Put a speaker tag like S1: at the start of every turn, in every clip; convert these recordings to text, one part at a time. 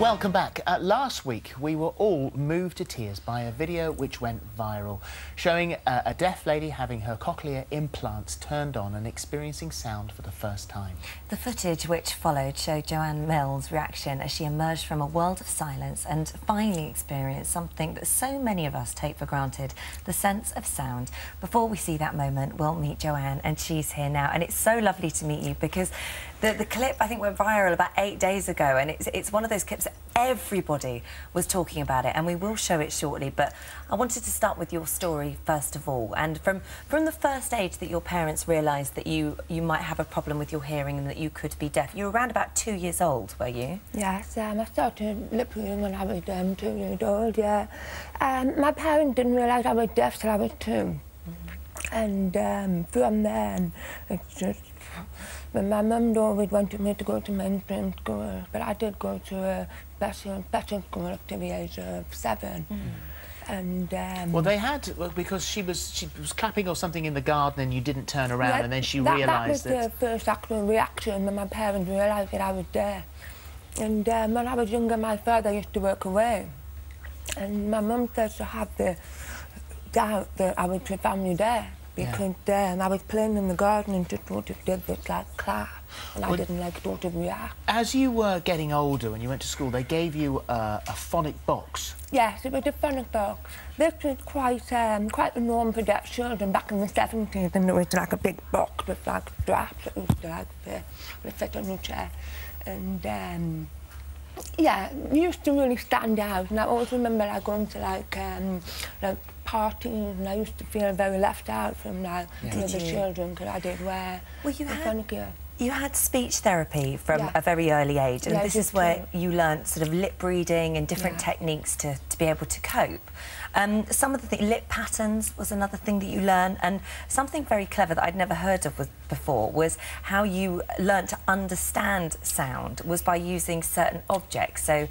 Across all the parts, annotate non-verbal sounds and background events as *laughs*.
S1: Welcome back. Uh, last week, we were all moved to tears by a video which went viral, showing uh, a deaf lady having her cochlear implants turned on and experiencing sound for the first time.
S2: The footage which followed showed Joanne Milne's reaction as she emerged from a world of silence and finally experienced something that so many of us take for granted, the sense of sound. Before we see that moment, we'll meet Joanne, and she's here now. And it's so lovely to meet you because the, the clip, I think, went viral about eight days ago, and it's, it's one of those clips that everybody was talking about it, and we will show it shortly. But I wanted to start with your story first of all, and from from the first age that your parents realised that you you might have a problem with your hearing and that you could be deaf. You were around about two years old, were you?
S3: Yes, um, I started lip reading when I was um, two years old, yeah. Um, my parents didn't realise I was deaf till I was 2 mm -hmm. And um, from then, it's just but my mum always wanted me to go to mainstream school, but I did go to a special, special school up to the age of seven. Mm. And um,
S1: well, they had well, because she was she was clapping or something in the garden, and you didn't turn around, yeah, and then she
S3: that,
S1: realised
S3: that. That was that... the first actual reaction when my parents realised that I was there. And um, when I was younger, my father used to work away, and my mum said she have the doubt that I would be family there because yeah. I was playing in the garden and just sort of did this like clap and well, I didn't like sort of react.
S1: As you were getting older when you went to school, they gave you a, a phonic box.
S3: Yes, it was a phonic box. This was quite um, quite a norm for deaf children back in the 70s and there was like a big box with like straps that used to like fit, fit on your chair. And um, yeah, used to really stand out and I always remember like going to like um, like parties and I used to feel very left out from like yeah. the other children because I didn't wear
S2: well, you had, you had speech therapy from yeah. a very early age and
S3: yeah,
S2: this is where you learnt sort of lip reading and different techniques to, to be able to cope. Um, some of the things, lip patterns was another thing that you learn, and something very clever that I'd never heard of before was how you learnt to understand sound was by using certain objects. So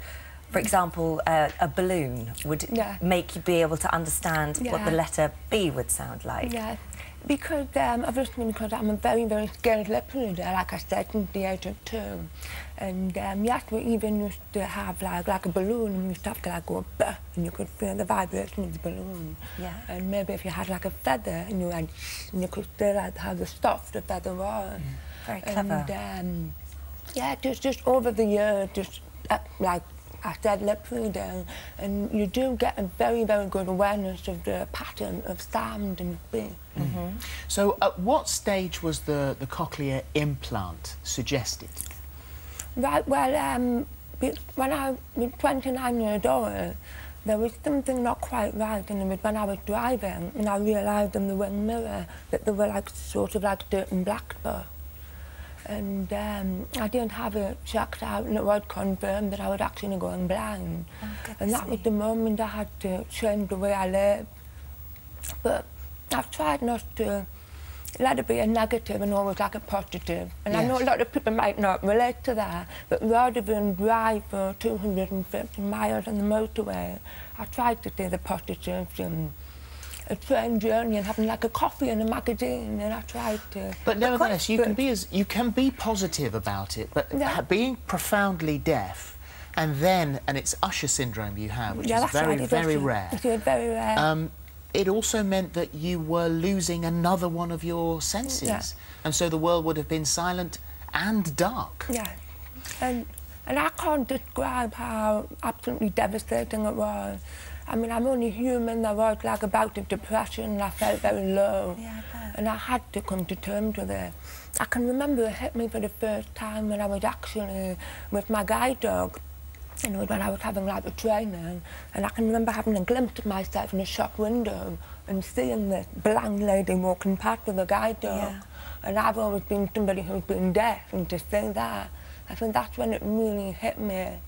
S2: for example, uh, a balloon would yeah. make you be able to understand yeah. what the letter B would sound like.
S3: Yeah, because um, obviously because I'm a very, very skilled lip reader, like I said, since the age of two. And um, yes, we even used to have like like a balloon and we used to have to like go Buh, and you could feel the vibration of the balloon.
S2: Yeah.
S3: And maybe if you had like a feather and you had, and you could still like how the soft the feather was.
S2: Mm. Very clever.
S3: And um, yeah, just just over the years, just uh, like I said lip reading, and you do get a very, very good awareness of the pattern of sound and beat. Mm -hmm.
S1: So at what stage was the, the cochlear implant suggested?
S3: Right, well, um, when I was 29 years old, there was something not quite right, and it was when I was driving, and I realised in the wing mirror that there were like sort of like dirt and black spots and um, I didn't have it checked out and it was confirmed that I was actually going blind. Oh, and that was the moment I had to change the way I live. But I've tried not to let it be a negative and always like a positive. And yes. I know a lot of people might not relate to that, but rather than drive for 250 miles on the motorway, I tried to see the positives and a train journey and having like a coffee and a magazine and I tried to...
S1: But nevertheless, you can be as you can be positive about it, but yeah. being profoundly deaf and then, and it's Usher syndrome you have, which
S3: yeah,
S1: is very,
S3: right,
S1: very rare.
S3: It's very rare. Um,
S1: it also meant that you were losing another one of your senses. Yeah. And so the world would have been silent and dark.
S3: Yeah. And, and I can't describe how absolutely devastating it was. I mean, I'm only human. I was like a bout of depression and I felt very low.
S2: Yeah,
S3: and I had to come to terms with it. I can remember it hit me for the first time when I was actually with my guide dog. You know, when I was having like a training. And I can remember having a glimpse of myself in a shop window and seeing this blind lady walking past with a guide dog. Yeah. And I've always been somebody who's been deaf, and to see that, I think that's when it really hit me.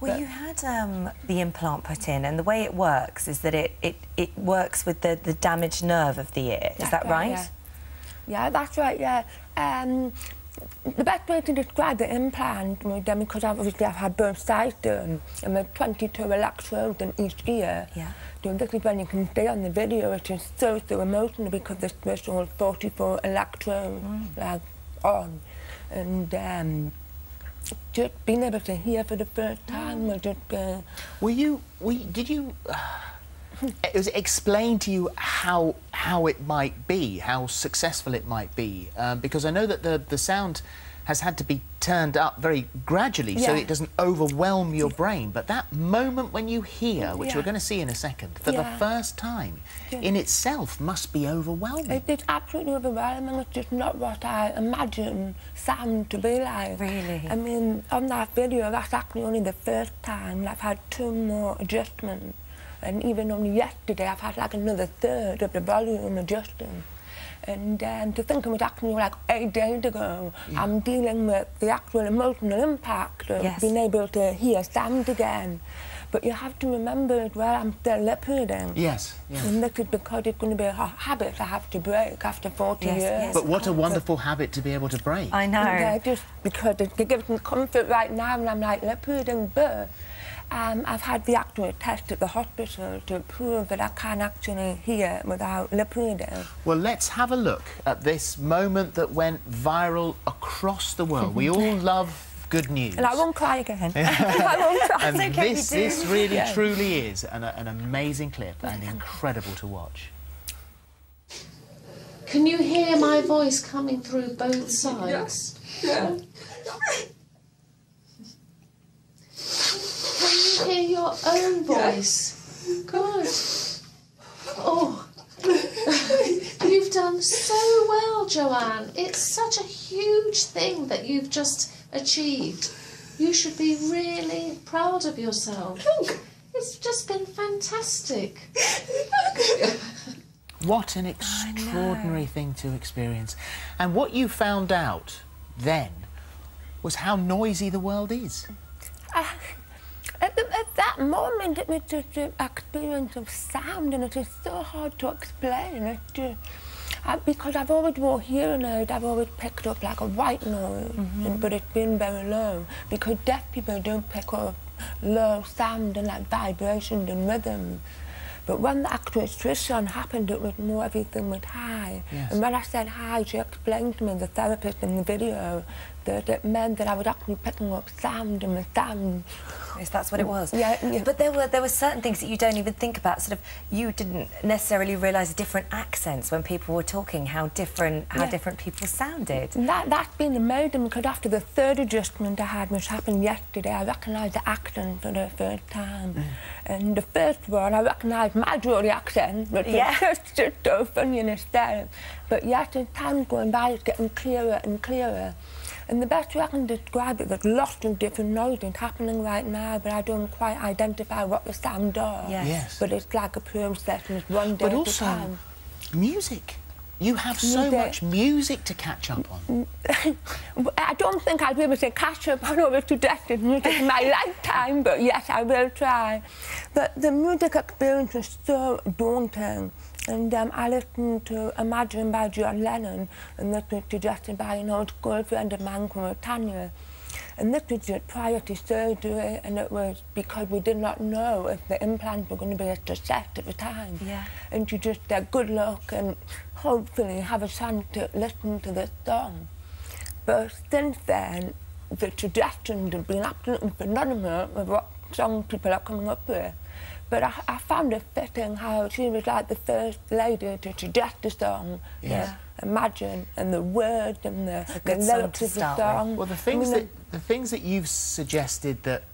S2: Well, you had um, the implant put in, and the way it works is that it, it, it works with the, the damaged nerve of the ear. Is that right?
S3: Yeah. yeah, that's right, yeah. Um, the best way to describe the implant with them, because obviously I've had both sides done, and there's 22 electrodes in each ear.
S2: Yeah.
S3: So this is when you can see on the video, it is so, so emotional because there's special 44 electrodes, mm. like, on. And, um, just being able to hear for the first time was just uh,
S1: Were you? Did you? *sighs* was it explained to you how how it might be, how successful it might be? Um, because I know that the the sound has had to be turned up very gradually so it doesn't overwhelm your brain. But that moment when you hear, which
S3: Yeah.
S1: we're going to see in a second, for the first time,
S3: Yeah.
S1: in itself must be overwhelming.
S3: It is absolutely overwhelming. It's just not what I imagined sound to be like.
S2: Really?
S3: I mean, on that video, that's actually only the first time I've had two more adjustments. And even only yesterday, I've had like another third of the volume adjusting. And um, to think it was actually like eight days ago, I'm dealing with the actual emotional impact of
S2: Yes.
S3: being able to hear sound again. But you have to remember as well, I'm still lip reading.
S1: yes. yes.
S3: And this is because it's going to be a ha- habit I have to break after 40
S2: Yes,
S3: years.
S2: yes.
S1: But what a wonderful habit to be able to break.
S2: I know.
S3: Yeah, just because it, it gives me comfort right now, and I'm like, lip reading, but um, I've had the actual test at the hospital to prove that I can actually hear without lip reading.
S1: Well, let's have a look at this moment that went viral across the world. We all *laughs* love good news.
S3: And I won't cry again. *laughs* *laughs* I won't cry.
S1: and
S2: okay,
S1: this,
S2: you
S1: this really
S3: Yeah.
S1: truly is an, an amazing clip and incredible to watch.
S4: Can you hear my voice coming through both sides?
S3: Yeah.
S4: Can you hear your own voice? Good. Oh. *laughs* you've done so well, Joanne. It's such a huge thing that you've just achieved. You should be really proud of yourself. It's just been fantastic.
S1: What an extraordinary thing to experience. And what you found out then was how noisy the world is.
S3: I, at, the, at that moment, it was just an experience of sound, and it is so hard to explain. It just, I, because I've always wore hearing aids, I've always picked up like a white noise, and, but it's been very low. Because deaf people don't pick up low sound and like vibrations and rhythm. But when the actual happened, it was more everything was high.
S1: Yes.
S3: And when I said hi, she explained to me, the therapist in the video, that it meant that I was actually picking up sound and the sound.
S2: Yes, that's what it was.
S3: Yeah, yeah.
S2: But there were there were certain things that you don't even think about. Sort of, you didn't necessarily realise different accents when people were talking. How different how
S3: Yeah.
S2: different people sounded.
S3: And that, that's been amazing because after the third adjustment I had, which happened yesterday, I recognised the accent for the first time. Mm. And the first one, I recognised my Geordie accent, which
S2: Yeah. *laughs*
S3: was just, just so funny and hysterical. But yet, as time's going by, it's getting clearer and clearer. And the best way I can describe it, there's lots of different noises happening right now, but I don't quite identify what the sound are.
S2: Yes.
S1: Yes.
S3: But it's like a process and it's one day
S1: But also,
S3: time.
S1: music. You have so
S3: Music.
S1: much music to catch up on. *laughs*
S3: I don't think I'll be able to catch up on all the suggested music in my *laughs* lifetime, but yes, I will try. But the music experience was so daunting. And um, I listened to Imagine by John Lennon, and this was suggested by an old girlfriend of mine called Tanya. And this was just prior to surgery, and it was because we did not know if the implants were going to be a success at the time.
S2: Yeah.
S3: And she just said, good luck, and hopefully have a chance to listen to this song. But since then, the suggestions have been absolutely phenomenal with what songs people are coming up with. But I, I found it fitting how she was like the first lady to suggest the song.
S1: Yes.
S3: the Imagine and the words and the, the lyrics of the
S2: start with.
S3: song.
S1: Well, the
S3: I
S1: things
S3: mean,
S1: that the things that you've suggested that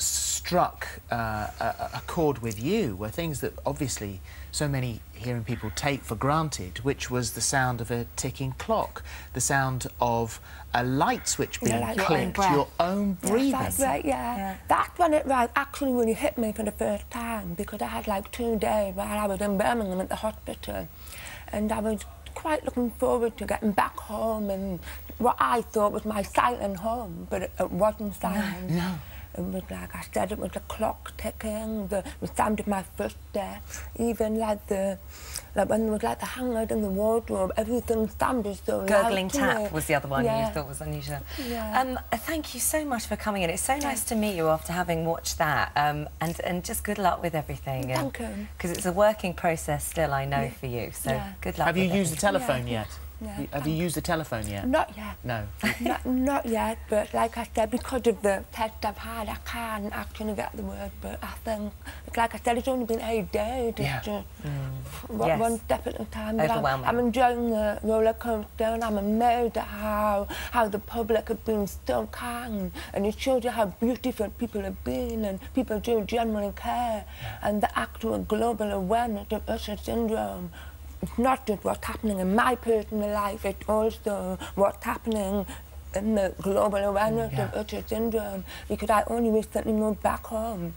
S1: struck uh, a, a chord with you were things that obviously so many hearing people take for granted, which was the sound of a ticking clock, the sound of a light switch being
S3: Yeah, like your
S2: own
S1: clicked,
S2: breath.
S1: your own
S3: Yes,
S1: breathing.
S3: that's right, yeah.
S2: Yeah.
S3: That's when it like, actually really hit me for the first time because I had like two days while I was in Birmingham at the hospital and I was quite looking forward to getting back home and what I thought was my silent home, but it, it wasn't silent.
S1: No.
S3: It was like I said, it was the clock ticking, the, the sound of my footsteps, even like the, like when there was like the hangers in the wardrobe, everything sounded so loud
S2: Gurgling
S3: to
S2: tap
S3: me.
S2: was the other one
S3: Yeah.
S2: you thought was unusual.
S3: Yeah.
S2: Um, thank you so much for coming in. It's so nice to meet you after having watched that. Um, and, and just good luck with everything.
S3: Thank you.
S2: Because it's a working process still, I know, for you. So
S3: Yeah.
S2: good luck
S1: Have you
S2: with
S1: used the
S2: everything.
S1: telephone yet?
S3: Yeah,
S1: Have you used the telephone yet?
S3: Not yet.
S1: No. *laughs*
S3: not, not yet, but like I said, because of the test I've had, I can't actually get the word. But I think, like I said, it's only been eight days.
S1: Yeah.
S3: just mm. one,
S2: Yes.
S3: one step at a time. But I'm, I'm enjoying the roller coaster and I'm amazed at how, how the public have been so kind. And it shows you how beautiful people have been and people do genuinely care. And the actual global awareness of Usher syndrome not just what's happening in my personal life, it's also what's happening in the global awareness of
S1: Yeah.
S3: Usher syndrome because I only recently moved back home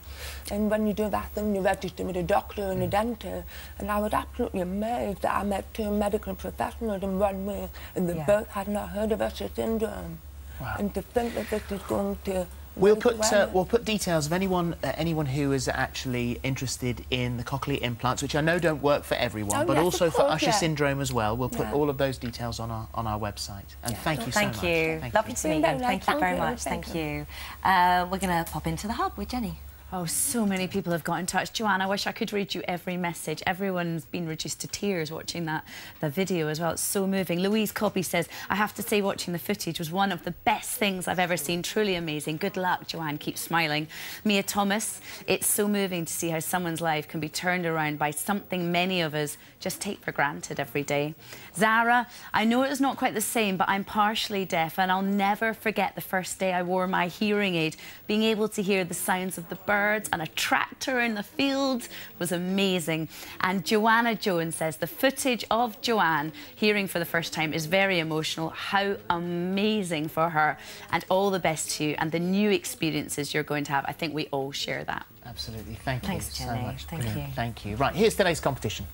S3: and when you do that thing you register with a doctor and a mm. dentist and I was absolutely amazed that I met two medical professionals in one week and they
S2: Yeah.
S3: both had not heard of Usher syndrome
S1: Wow.
S3: and to think that this is going to
S1: We'll put uh, we'll put details of anyone uh, anyone who is actually interested in the cochlear implants, which I know don't work for everyone,
S3: Oh,
S1: but
S3: yes, of
S1: also for Usher
S3: yeah.
S1: syndrome as well. We'll put
S3: Yeah.
S1: all of those details on our on our website. And thank you so much.
S2: Thank
S1: much.
S2: you.
S1: Thank
S2: Lovely
S1: you.
S2: to meet you.
S3: Very.
S2: Thank you very much.
S3: Thank
S2: Thank you. Uh, we're going to pop into the hub with Jenny.
S5: Oh, so many people have got in touch. Joanne, I wish I could read you every message. Everyone's been reduced to tears watching that the video as well. It's so moving. Louise Copy says, I have to say watching the footage was one of the best things I've ever seen. Truly amazing. Good luck, Joanne. Keep smiling. Mia Thomas, it's so moving to see how someone's life can be turned around by something many of us just take for granted every day. Zara, I know it's not quite the same, but I'm partially deaf and I'll never forget the first day I wore my hearing aid. Being able to hear the sounds of the birds and a tractor in the field was amazing. And Joanna Jones says the footage of Joanne hearing for the first time is very emotional. How amazing for her. And all the best to you and the new experiences you're going to have. I think we all share that.
S1: Absolutely. Thank
S2: Thanks,
S1: you
S2: Jenny.
S1: so much.
S2: Thank
S1: Brilliant.
S2: you.
S1: Thank you. Right, here's today's competition.